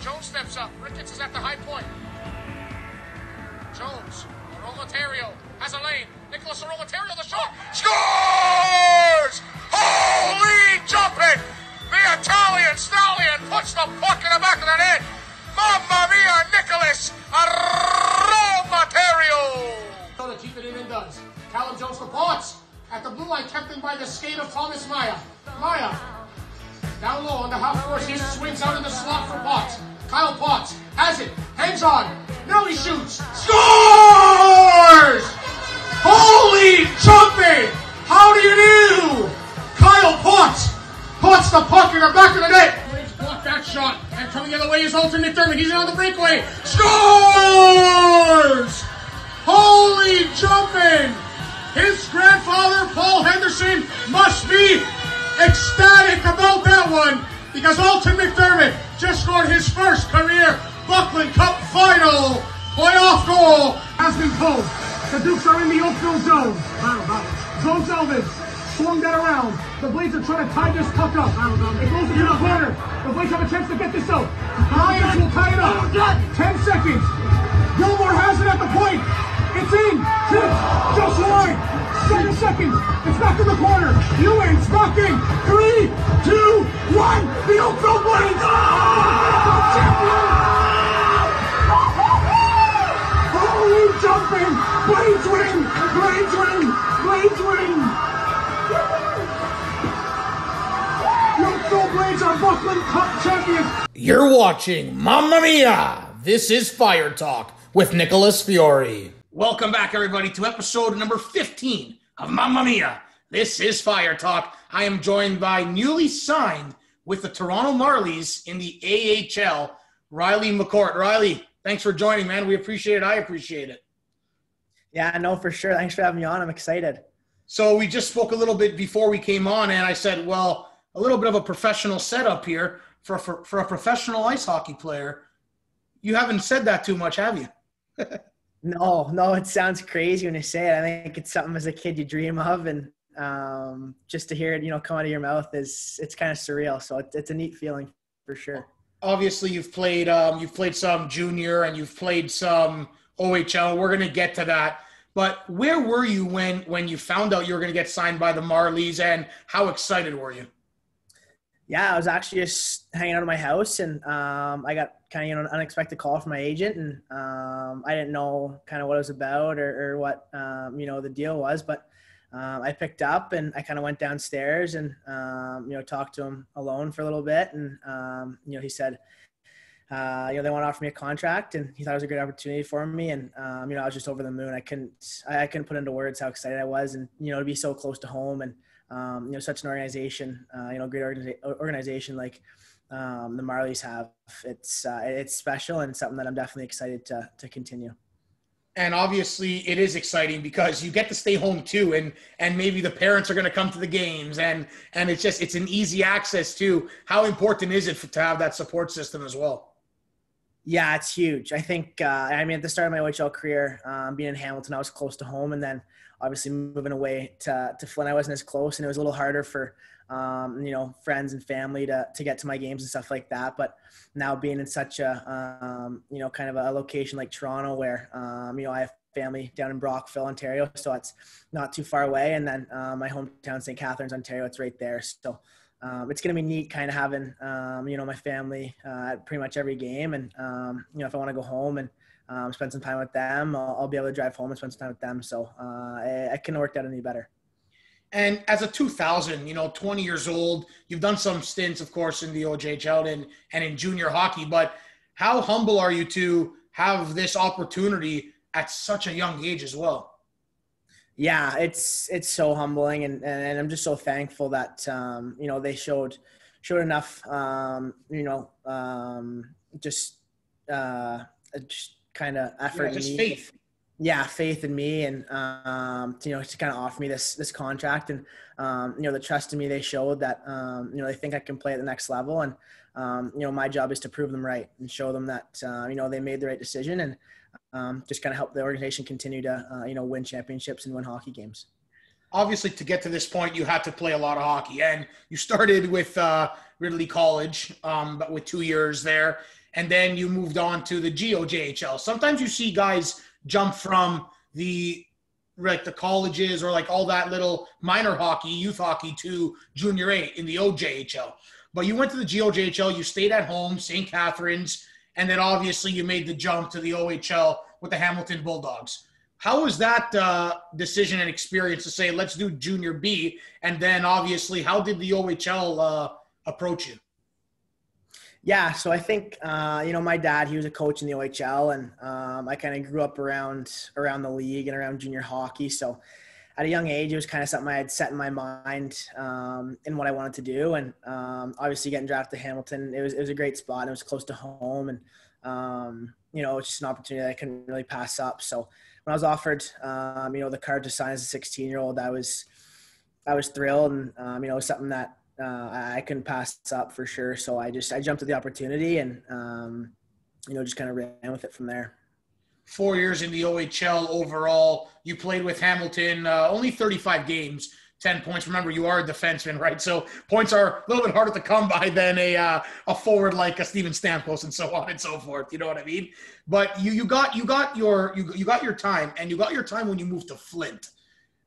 Jones steps up. Ricketts is at the high point. Jones. Rolatario has a lane. Nicholas Rolatario, the shot. Scores! Holy jumping! The Italian stallion puts the puck in the back of the net. Mamma mia, Nicholas Rolatario! So the keep it in does. Callum Jones for Potts. At the blue line, kept in by the skate of Thomas Maya. Maya. Down low on the half course, he swings out in the slot for Potts. Kyle Potts has it, hangs on. He shoots. Scores! Holy jumping! How do you do? Kyle Potts puts the puck in the back of the net. Blades blocked that shot. And coming the other way is Alton McDermott. He's in on the breakaway. Scores! Holy jumping! His grandfather, Paul Henderson, must be ecstatic about that one because Alton McDermott just scored his first career Buckland Cup final playoff goal has been pulled. The Dukes are in the Oakville zone. Zone Selvins swung that around. The Blades are trying to tie this puck up. It goes into the corner. The Blades have a chance to get this out. The Lions will tie it up. Ten seconds. Gilmore has it at the point. It's in. Six. Just wide. Seven seconds. It's back in the corner. Ewing's back in. Three, two, one. The Oakville Blades are Buckland Cup champions. You're watching Mamma Mia! This is Fire Talk with Nicholas Fiore. Welcome back, everybody, to episode number 15 of Mamma Mia! This is Fire Talk. I am joined by newly signed with the Toronto Marlies in the AHL, Riley McCourt. Riley, thanks for joining, man. We appreciate it. I appreciate it. Yeah, no, for sure. Thanks for having me on. I'm excited. So we just spoke a little bit before we came on, and I said, well, a little bit of a professional setup here for, for, for a professional ice hockey player. You haven't said that too much, have you? No, no, it sounds crazy when you say it. I think it's something as a kid you dream of, and um, just to hear it, you know, come out of your mouth is it's kind of surreal. So it's, it's a neat feeling for sure. Obviously, you've played um, you've played some junior and you've played some OHL. We're going to get to that. But where were you when when you found out you were going to get signed by the Marlies, and how excited were you? Yeah, I was actually just hanging out of my house, and um, I got kind of you know an unexpected call from my agent, and um, I didn't know kind of what it was about or, or what um, you know the deal was, but um, I picked up and I kind of went downstairs and um, you know talked to him alone for a little bit, and um, you know he said. Uh, you know, they want to offer me a contract, and he thought it was a great opportunity for me. And you know, I was just over the moon. I couldn't, I, I couldn't put into words how excited I was, and you know, to be so close to home, and um, you know, such an organization, uh, you know, great organiza- organization like um, the Marlies have. It's uh, it's special and something that I'm definitely excited to to continue. And obviously, it is exciting because you get to stay home too, and and maybe the parents are going to come to the games, and and it's just it's an easy access to. How important is it for, to have that support system as well? Yeah, it's huge. I think. Uh, I mean, at the start of my OHL career, um, being in Hamilton, I was close to home, and then obviously moving away to to Flint, I wasn't as close, and it was a little harder for um, you know friends and family to to get to my games and stuff like that. But now being in such a um, you know kind of a location like Toronto, where um, you know I have family down in Brockville, Ontario, so it's not too far away, and then uh, my hometown, St. Catharines, Ontario, it's right there. So um, it's going to be neat kind of having, um, you know, my family uh, at pretty much every game. And, um, you know, if I want to go home and um, spend some time with them, I'll, I'll, be able to drive home and spend some time with them. So uh, I, I couldn't work out any better. And as a 2000, you know, 20 years old, you've done some stints, of course, in the OJHL and, and in junior hockey, but how humble are you to have this opportunity at such a young age as well? yeah, it's it's so humbling, and and I'm just so thankful that um, you know they showed showed enough, um, you know, um, just uh, just kind of effort, yeah, just faith. Yeah, faith in me, and um, to, you know, to kind of offer me this this contract, and um, you know, the trust in me they showed that um, you know they think I can play at the next level, and um, you know, my job is to prove them right and show them that uh, you know they made the right decision, and um, just kind of help the organization continue to uh, you know win championships and win hockey games. Obviously, to get to this point, you had to play a lot of hockey, and you started with uh, Ridley College, um, but with two years there, and then you moved on to the GOJHL. Sometimes you see guys jump from the like the colleges or like all that little minor hockey, youth hockey to junior A in the OJHL. But you went to the GOJHL, you stayed at home, St. Catharines, and then obviously you made the jump to the OHL with the Hamilton Bulldogs. How was that uh, decision and experience to say, let's do junior B? And then obviously, how did the OHL uh, approach you? Yeah, so I think uh, you know my dad. He was a coach in the OHL, and um, I kind of grew up around around the league and around junior hockey. So at a young age, it was kind of something I had set in my mind um, in what I wanted to do. And um, obviously, getting drafted to Hamilton, it was it was a great spot. It was close to home, and um, you know, it's just an opportunity that I couldn't really pass up. So when I was offered, um, you know, the card to sign as a 16 year old, I was I was thrilled, and um, you know, it was something that uh, I couldn't pass up for sure. So I just I jumped at the opportunity and um, you know just kind of ran with it from there. Four years in the OHL overall. You played with Hamilton uh, only 35 games. 10 points. Remember, you are a defenseman, right? So points are a little bit harder to come by than a uh, a forward like a Steven Stamkos and so on and so forth. You know what I mean? But you you got you got your you, you got your time, and you got your time when you moved to Flint.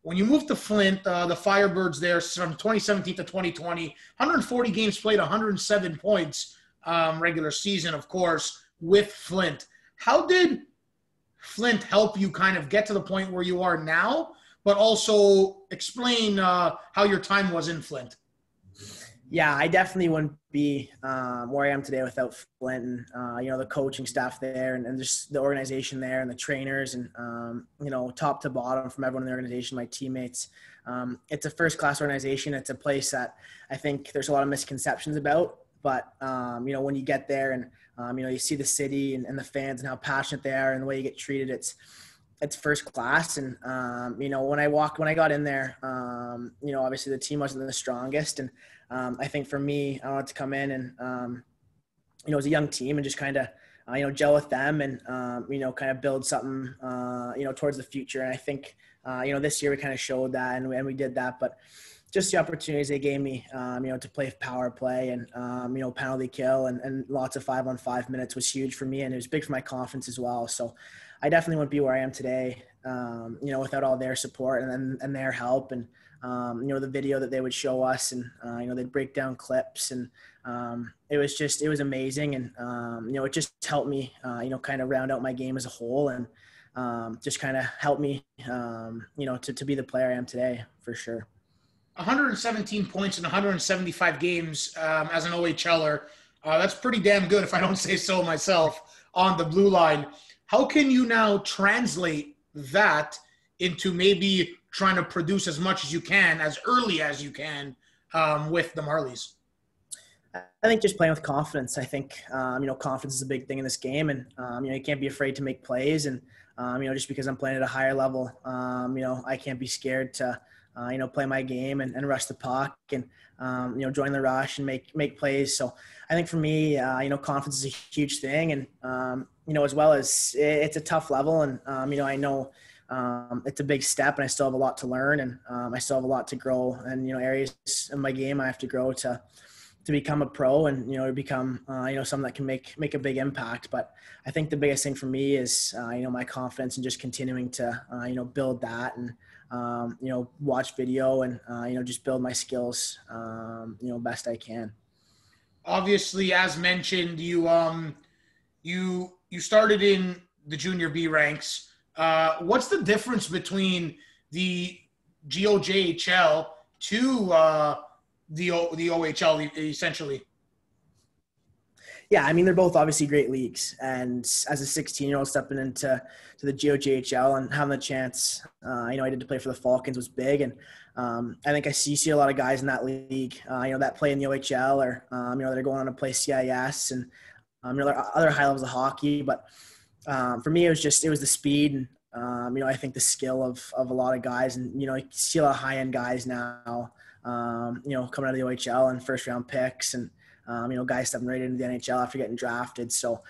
When you moved to Flint, uh, the Firebirds there from 2017 to 2020, 140 games played, 107 points um, regular season, of course, with Flint. How did Flint help you kind of get to the point where you are now, but also explain uh, how your time was in Flint? Yeah, I definitely wouldn't be um, where I am today without Flint and uh, you know the coaching staff there and, and, just the organization there and the trainers and um, you know top to bottom from everyone in the organization, my teammates. Um, it's a first class organization. It's a place that I think there's a lot of misconceptions about, but um, you know when you get there and um, you know you see the city and, and, the fans and how passionate they are and the way you get treated, it's it's first class. And um, you know when I walked when I got in there, you know obviously the team wasn't the strongest and um, I think for me, I wanted to come in and, um, you know, as a young team and just kind of, uh, you know, gel with them and, um, you know, kind of build something, uh, you know, towards the future. And I think, uh, you know, this year we kind of showed that and we, and we did that. But just the opportunities they gave me, um, you know, to play power play and, um, you know, penalty kill and, and lots of five on five minutes was huge for me. And it was big for my confidence as well. So I definitely wouldn't be where I am today, um, you know, without all their support and, and, and their help. And, um, you know, the video that they would show us and, uh, you know, they'd break down clips and um, it was just, it was amazing. And, um, you know, it just helped me, uh, you know, kind of round out my game as a whole and um, just kind of helped me, um, you know, to, to be the player I am today for sure. 117 points in 175 games um, as an OHLer. Uh, that's pretty damn good, if I don't say so myself, on the blue line. How can you now translate that into maybe trying to produce as much as you can as early as you can um, with the Marlies? I think just playing with confidence. I think um, you know confidence is a big thing in this game, and um, you know you can't be afraid to make plays. And um, you know just because I'm playing at a higher level, um, you know I can't be scared to uh, you know play my game and, and rush the puck and um, you know join the rush and make make plays. So I think for me, uh, you know confidence is a huge thing, and you know as well as it's a tough level, and you know I know um, it's a big step and I still have a lot to learn and um, I still have a lot to grow and, you know, areas in my game I have to grow to, to become a pro and, you know, become, uh, you know, someone that can make, make a big impact. But I think the biggest thing for me is, uh, you know, my confidence and just continuing to, uh, you know, build that and, um, you know, watch video and, uh, you know, just build my skills, um, you know, best I can. Obviously, as mentioned, you, um, you, you started in the junior B ranks. Uh, what's the difference between the GOJHL to uh, the o- the OHL essentially? Yeah, I mean they're both obviously great leagues, and as a 16 year old stepping into to the GOJHL and having the chance, uh, you know, I did to play for the Falcons was big, and um, I think I see see a lot of guys in that league, uh, you know, that play in the OHL or um, you know they're going on to play CIS and um, you know other high levels of hockey, but um, for me, it was just it was the speed and um, you know I think the skill of of a lot of guys and you know you see a lot of high end guys now. Um, you know coming out of the OHL and first round picks and um, you know guys stepping right into the NHL after getting drafted. So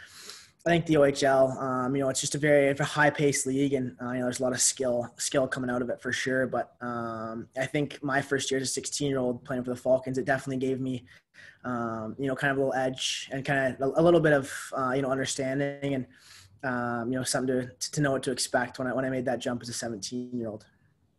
I think the OHL, um, you know, it's just a very, a high paced league, and uh, you know, there's a lot of skill skill coming out of it for sure. But um, I think my first year as a 16 year old playing for the Falcons, it definitely gave me, you know, kind of a little edge and kind of a, a little bit of uh, you know understanding and um, you know something to to know what to expect when I when I made that jump as a 17 year old.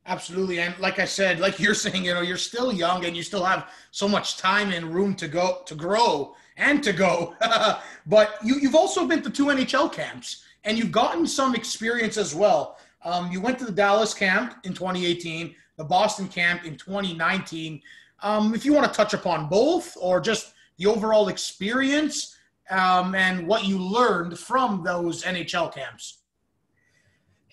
Absolutely. And like I said, like you're saying, you know, you're still young and you still have so much time and room to go to grow and to go. but you, you've also been to two NHL camps and you've gotten some experience as well. Um, you went to the Dallas camp in 2018, the Boston camp in 2019. Um, if you want to touch upon both or just the overall experience um, and what you learned from those NHL camps.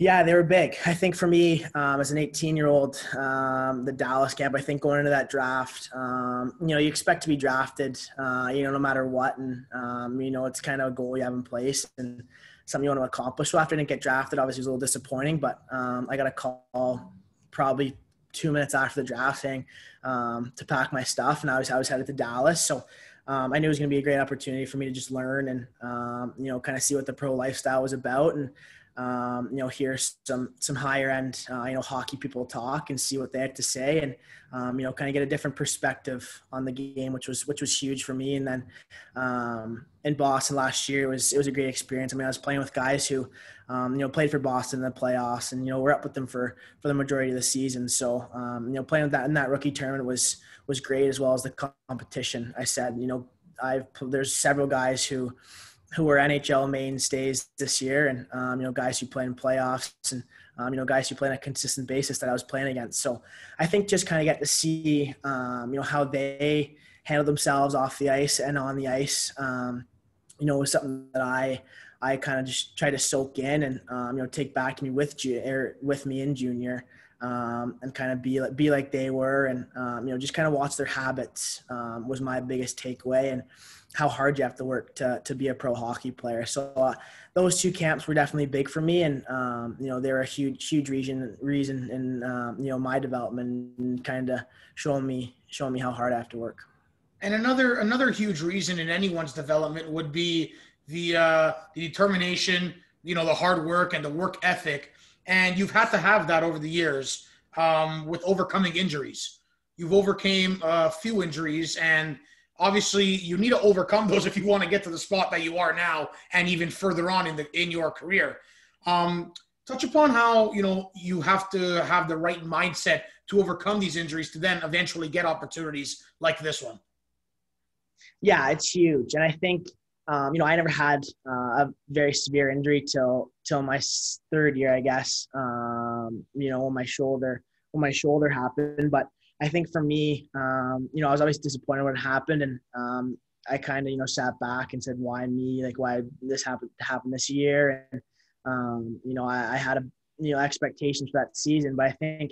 Yeah, they were big. I think for me, um, as an 18 year old, um, the Dallas camp, I think going into that draft, um, you know, you expect to be drafted, uh, you know, no matter what. And, um, you know, it's kind of a goal you have in place and something you want to accomplish. So after I didn't get drafted, obviously it was a little disappointing, but um, I got a call probably two minutes after the draft saying um, to pack my stuff. And I was, I was headed to Dallas. So, um, I knew it was going to be a great opportunity for me to just learn and um, you know kind of see what the pro lifestyle was about and um, you know, hear some some higher end, uh, you know, hockey people talk and see what they had to say, and um, you know, kind of get a different perspective on the game, which was which was huge for me. And then um, in Boston last year, it was it was a great experience. I mean, I was playing with guys who, um, you know, played for Boston in the playoffs, and you know, we're up with them for for the majority of the season. So, you know, playing with that in that rookie tournament was was great as well as the competition. I said, you know, I've there's several guys who who were NHL mainstays this year, and um, you know guys who play in playoffs, and um, you know guys who play on a consistent basis that I was playing against. So I think just kind of get to see um, you know how they handle themselves off the ice and on the ice. Um, you know, was something that I I kind of just try to soak in and um, you know take back to me with ju- er, with me in junior. Um, and kind of be like be like they were, and um, you know, just kind of watch their habits um, was my biggest takeaway. And how hard you have to work to, to be a pro hockey player. So uh, those two camps were definitely big for me. And, um, you know, they were a huge, huge reason, reason in, um, you know, my development and kind of showing me, showing me how hard I have to work. And another, another huge reason in anyone's development would be the, uh, the determination, you know, the hard work and the work ethic. And you've had to have that over the years um, with overcoming injuries. You've overcame a few injuries and – obviously you need to overcome those if you want to get to the spot that you are now and even further on in the in your career. Um, touch upon how you know you have to have the right mindset to overcome these injuries to then eventually get opportunities like this one. Yeah it's huge. And i think um, you know i never had uh, a very severe injury till till my third year i guess um, you know when my shoulder when my shoulder happened but I think for me, um, you know, I was always disappointed when it happened, and um, I kind of, you know, sat back and said, "Why me? Like, why this happened happen this year?" And um, you know, I, I, had a you know expectations for that season, but I think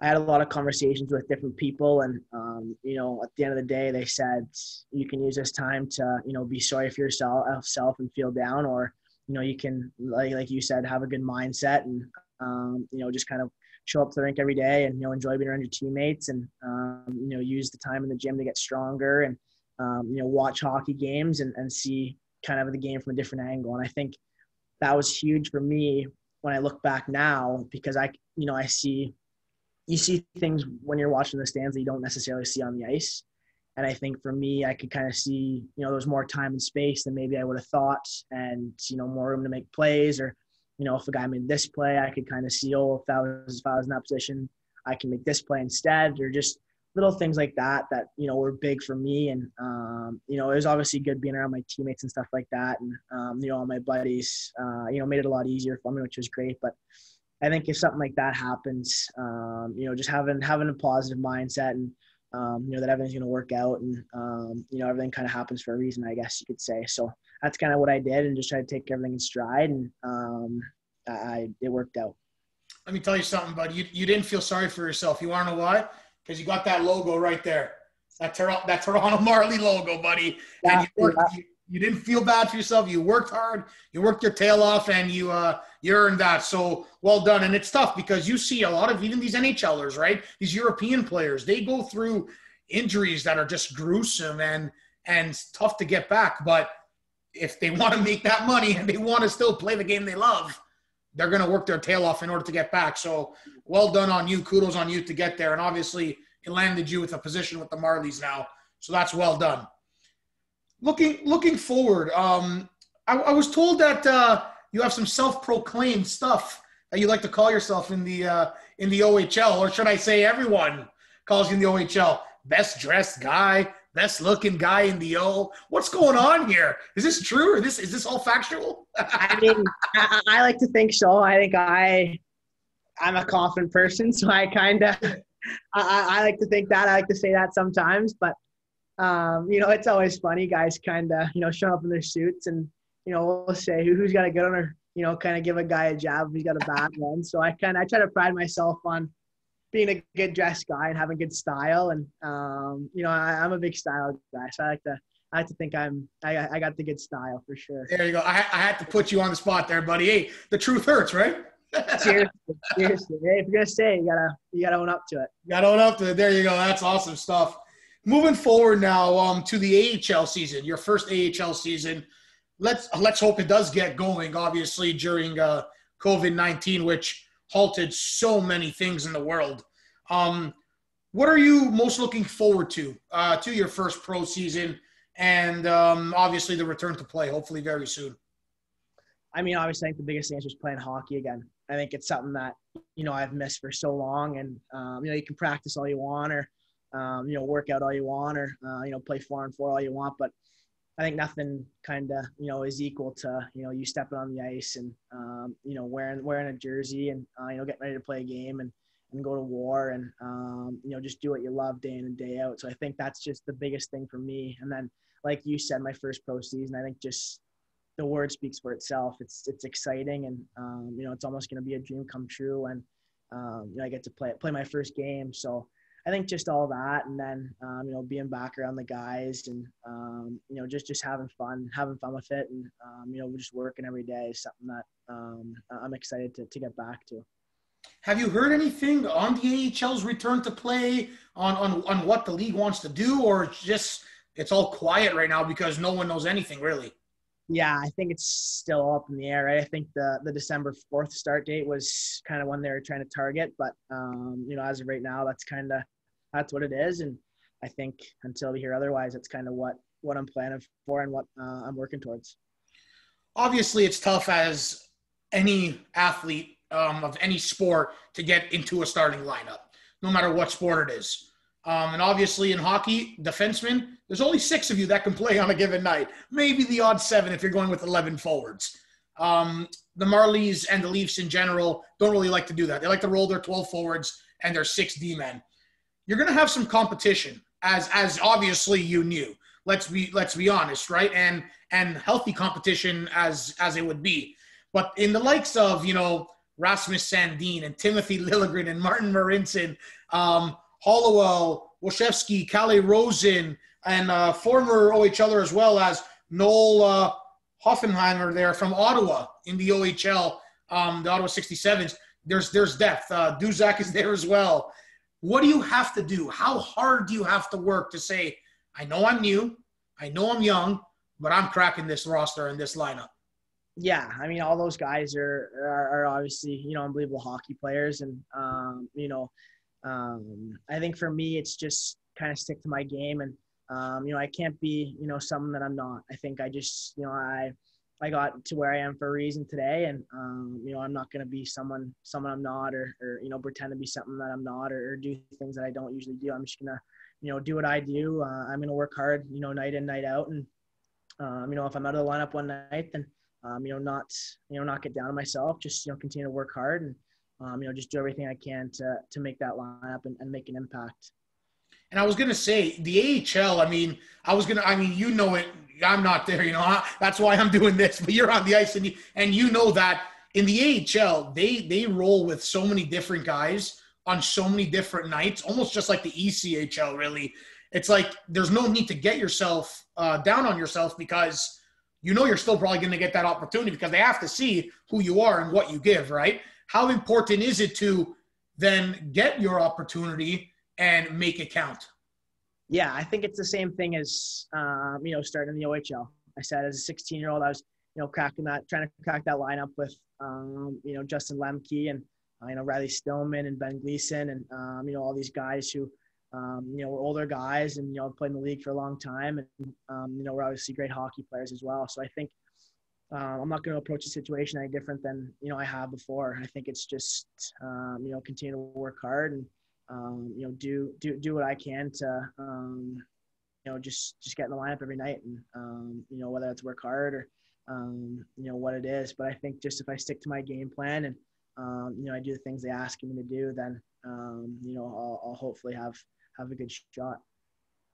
I had a lot of conversations with different people, and um, you know, at the end of the day, they said you can use this time to you know be sorry for yourself self and feel down, or you know, you can like like you said, have a good mindset and um, you know just kind of show up to the rink every day and you know enjoy being around your teammates and um, you know use the time in the gym to get stronger and um, you know watch hockey games and, and see kind of the game from a different angle. And i think that was huge for me when i look back now because i you know i see you see things when you're watching the stands that you don't necessarily see on the ice and i think for me i could kind of see you know there was more time and space than maybe i would have thought and you know more room to make plays or you know, if a guy made this play, I could kind of see, oh, if that was if I was in that position, I can make this play instead, or just little things like that that you know were big for me. And um, you know, it was obviously good being around my teammates and stuff like that, and um, you know, all my buddies, uh, you know, made it a lot easier for me, which was great. But I think if something like that happens, um, you know, just having having a positive mindset and um, you know that everything's going to work out and um, you know everything kind of happens for a reason i guess you could say so that's kind of what I did and just try to take everything in stride. And um, I, it worked out. Let me tell you something, bud. You, you didn't feel sorry for yourself. You want to know why? Because you got that logo right there. That, Tor- that Toronto Marley logo, buddy. Yeah, and you, worked, yeah. you, you, didn't feel bad for yourself. You worked hard. You worked your tail off, and you uh, you earned that. So well done. And it's tough because you see a lot of even these NHLers, right? These European players, they go through injuries that are just gruesome and and tough to get back. But if they want to make that money and they want to still play the game they love, they're going to work their tail off in order to get back. So well done on you. Kudos on you to get there. And obviously, it landed you with a position with the Marlies now. So that's well done. Looking looking forward, um, I, I was told that uh, you have some self-proclaimed stuff that you like to call yourself in the uh, in the OHL, or should I say, everyone calls you in the OHL best dressed guy, best looking guy in the O. What's going on here? Is this true or this is this all factual? I mean, I, I, like to think so. I think I I'm a confident person, so I kind of I, I, like to think that. I like to say that sometimes, but um, you know, it's always funny. Guys kind of you know show up in their suits and you know we'll say who, who's got a good one or you know kind of give a guy a jab if he's got a bad one. So I kind of I try to pride myself on being a good dressed guy and having good style. And um, you know, I, am a big style guy, so I like to. I like to think I'm. I, I got the good style for sure. There you go. I, I had to put you on the spot there, buddy. Hey, the truth hurts, right? seriously, seriously. Hey, if you're gonna say, it, you gotta you gotta own up to it. You gotta own up to it. There you go. That's awesome stuff. Moving forward now um, to the AHL season, your first AHL season. Let's let's hope it does get going. Obviously, during uh, COVID nineteen, which halted so many things in the world. Um, what are you most looking forward to uh, to your first pro season, and um, obviously the return to play, hopefully very soon? I mean, obviously, I think the biggest thing is playing hockey again. I think it's something that you know I've missed for so long, and um, you know you can practice all you want, or um, you know work out all you want, or uh, you know play four and four all you want, but I think nothing kind of you know is equal to you know you stepping on the ice and um, you know wearing wearing a jersey and uh, you know getting ready to play a game and and go to war and um, you know just do what you love day in and day out. So I think that's just the biggest thing for me. And then like you said, my first pro season, I think just the word speaks for itself. It's it's exciting and um, you know it's almost going to be a dream come true. And um, you know I get to play play my first game. So I think just all that, and then um, you know being back around the guys, and um, you know just just having fun, having fun with it, and um, you know just working every day is something that um, I'm excited to to get back to. Have you heard anything on the AHL's return to play on on on what the league wants to do, or just it's all quiet right now because no one knows anything really? Yeah, I think it's still up in the air. Right? I think the the December fourth start date was kind of when they were trying to target, but um, you know, as of right now, that's kind of that's what it is. And I think until we hear otherwise, it's kind of what what I'm planning for and what uh, I'm working towards. Obviously, it's tough as any athlete um, of any sport to get into a starting lineup, no matter what sport it is. Um, and obviously, in hockey, defensemen, there's only six of you that can play on a given night. Maybe the odd seven if you're going with 11 forwards. Um, the Marlies and the Leafs in general don't really like to do that. They like to roll their 12 forwards and their six D men you're going to have some competition as as obviously you knew let's be let's be honest right and and healthy competition as as it would be but in the likes of you know rasmus sandin and timothy liljegren and martin marincin um, hollowell Waschewski, Calle Rosen, and uh, former OHLer as well as Noel uh, Hoefenmayer there from Ottawa in the OHL, um, the Ottawa 67s. There's there's depth. Uh, Duszak is there as well. What do you have to do? How hard do you have to work to say, I know I'm new, I know I'm young, but I'm cracking this roster and this lineup? Yeah, I mean, all those guys are are, are obviously you know unbelievable hockey players, and um, you know, um, I think for me it's just kind of stick to my game, and um, you know, I can't be you know someone that I'm not. I think I just you know I I got to where I am for a reason today, and um, you know I'm not going to be someone someone I'm not, or, or you know pretend to be something that I'm not, or, or, do things that I don't usually do. I'm just gonna you know do what I do. Uh, I'm gonna work hard, you know, night in night out, and um, you know if I'm out of the lineup one night, then um, you know not you know not get down on myself. Just you know continue to work hard and um, you know just do everything I can to to make that lineup and, and make an impact. And I was gonna say the AHL. I mean, I was gonna. I mean, you know it I'm not there, you know. That's why I'm doing this. But you're on the ice, and you, and you know that in the AHL, they they roll with so many different guys on so many different nights, almost just like the ECHL. Really, it's like there's no need to get yourself uh, down on yourself because you know you're still probably going to get that opportunity because they have to see who you are and what you give. Right? How important is it to then get your opportunity and make it count? yeah, I think it's the same thing as um, you know starting in the OHL. I said as a 16 year old, I was you know cracking that, trying to crack that lineup with um, you know Justin Lemcke and uh, you know Riley Stillman and Ben Gleason and um, you know all these guys who um, you know were older guys and you know played in the league for a long time and um, you know we're obviously great hockey players as well. So I think um, I'm not going to approach the situation any different than you know I have before. I think it's just um, you know continue to work hard and um, you know do do do what I can to um, you know just just get in the lineup every night and um, you know whether it's work hard or um, you know what it is. But I think just if I stick to my game plan and you know I do the things they ask me to do, then you know I'll, I'll hopefully have have a good shot.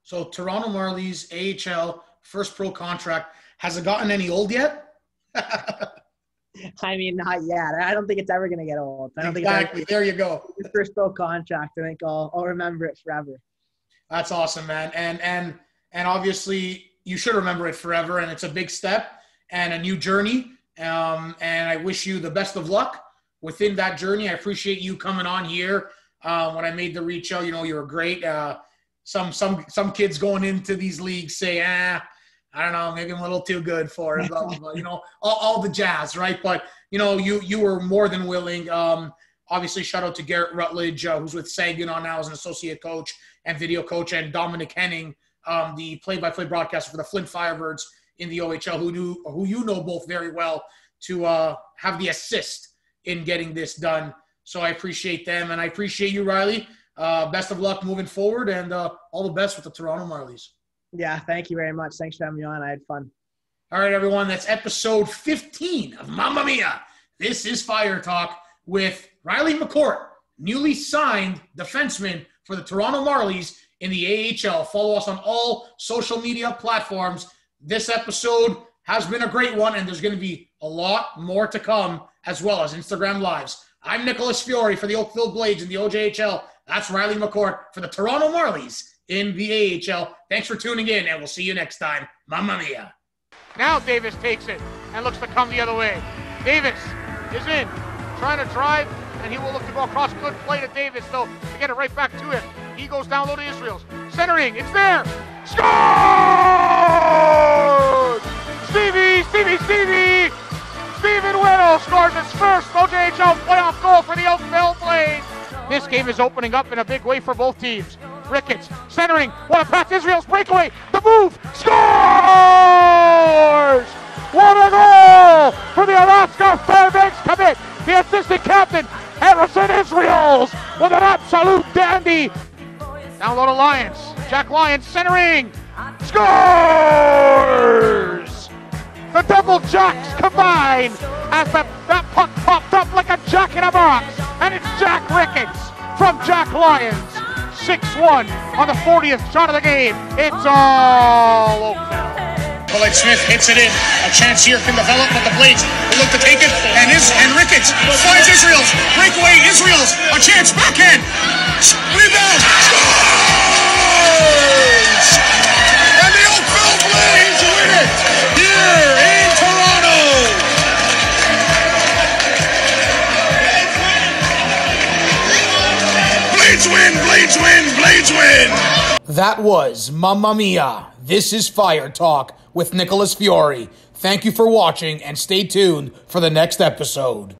So Toronto Marlies AHL first pro contract has it gotten any old yet? I mean, not yet. I don't think it's ever going to get old. I don't exactly. think there you go. First pro contract. I think I'll, I'll remember it forever. That's awesome, man. And and and obviously you should remember it forever. And it's a big step and a new journey. Um, and I wish you the best of luck within that journey. I appreciate you coming on here. Uh, when I made the reach out, you know, you were great. Uh, some some some kids going into these leagues say, ah, I don't know, maybe I'm a little too good for it, blah, blah, blah, you know, all, all, the jazz, right? But, you know, you you were more than willing. Um, obviously, shout out to Garrett Rutledge, uh, who's with Saginaw now as an associate coach and video coach, and Dominic Henning, um, the play-by-play broadcaster for the Flint Firebirds in the OHL, who knew who you know both very well, to uh, have the assist in getting this done. So I appreciate them, and I appreciate you, Riley. Uh, best of luck moving forward, and uh, all the best with the Toronto Marlies. Yeah, thank you very much. Thanks for having me on. I had fun. All right, everyone. That's episode 15 of Mamma Mia. This is Fire Talk with Riley McCourt, newly signed defenseman for the Toronto Marlies in the AHL. Follow us on all social media platforms. This episode has been a great one, and there's going to be a lot more to come as well as Instagram Lives. I'm Nicholas Fiore for the Oakville Blades in the OJHL. That's Riley McCourt for the Toronto Marlies in the AHL. Thanks for tuning in, and we'll see you next time. Mamma mia. Now Davis takes it and looks to come the other way. Davis is in, trying to drive, and he will look to go across. Good play to Davis, though, to get it right back to him. He goes down low to Israels. Centering, it's there. Score! Stevie, Stevie, Stevie! Stephen Whittle scores his first OJHL playoff goal for the Oakville Blades. This game is opening up in a big way for both teams. Ricketts centering. What a pass. Israel's breakaway. The move. Scores! What a goal for the Alaska Fairbanks commit. The assistant captain, Harrison Israels, with an absolute dandy. Down low to Jack Lyons centering. Scores! The double jacks combine as the, that puck popped up like a jack in a box. And it's Jack Ricketts from Jack Lyons. 6-1 on the 40th shot of the game. It's all Oakville. Bullet Smith hits it in. A chance here can develop, but the Blades will look to take it. And is and Ricketts finds Israels. Breakaway Israels. A chance backhand. Rebound. Scores! And the Oakville Blades win it here Blades win, Blades win, Blades win. That was Mamma Mia. This is Fire Talk with Nicholas Fiore. Thank you for watching and stay tuned for the next episode.